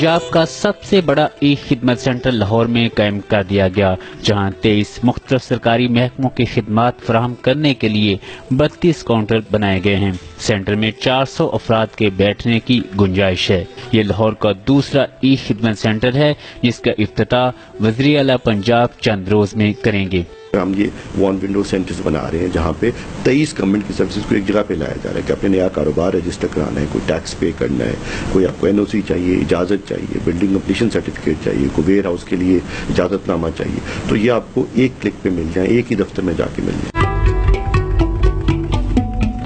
پنجاب کا سب سے بڑا ای خدمت سینٹر لاہور میں قائم کر دیا گیا، جہاں تیئیس مختلف سرکاری محکموں کی خدمات فراہم کرنے کے لیے بتیس کاؤنٹر بنائے گئے ہیں۔ سینٹر میں چار سو افراد کے بیٹھنے کی گنجائش ہے۔ یہ لاہور کا دوسرا ای خدمت سینٹر ہے، جس کا افتتاح وزیر اعلیٰ پنجاب چند روز میں کریں گے۔ ہم یہ ون ونڈو سینٹرز بنا رہے ہیں جہاں پہ تیئیس گورنمنٹ کی سروسز کو ایک جگہ پہ لایا جا رہا ہے کہ اپنے نیا کاروبار رجسٹر کرانا ہے، کوئی ٹیکس پے کرنا ہے، کوئی آپ کو این او سی چاہیے، اجازت چاہیے بلڈنگ کمپلیشن سرٹیفکیٹ چاہیے، کوئی ویئر ہاؤس کے لیے اجازت نامہ چاہیے۔ تو یہ آپ کو ایک کلک پہ مل جائیں ایک ہی دفتر میں جا کے مل جائیں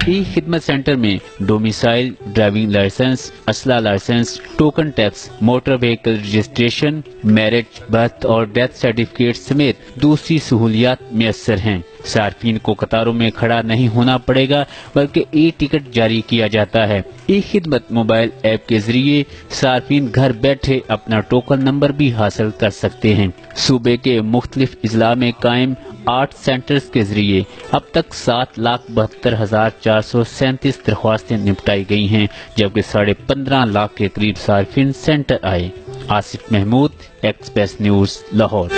ای خدمت سینٹر میں ڈومیسائل ڈرائیونگ لائسنس اسلحہ licence token tax motor vehicle registration marriage birth اور ڈیتھ سرٹیفکیٹ سمیت دوسری سہولیات میسر ہیں۔ صارفین کو قطاروں میں کھڑا نہیں ہونا پڑے گا، بلکہ ای ٹکٹ جاری کیا جاتا ہے۔ ای خدمت موبائل ایپ کے ذریعے صارفین گھر بیٹھے اپنا ٹوکن نمبر بھی حاصل کر سکتے ہیں۔ صوبے کے مختلف اضلاع میں قائم آرٹ سینٹرز کے ذریعے اب تک سات لاکھ بہتر ہزار چار سو سینتیس درخواستیں نپٹائی گئی ہیں، جبکہ ساڑھے پندرہ لاکھ کے قریب صارفین سینٹر آئے۔ Asif Mahmood Express News, Lahore.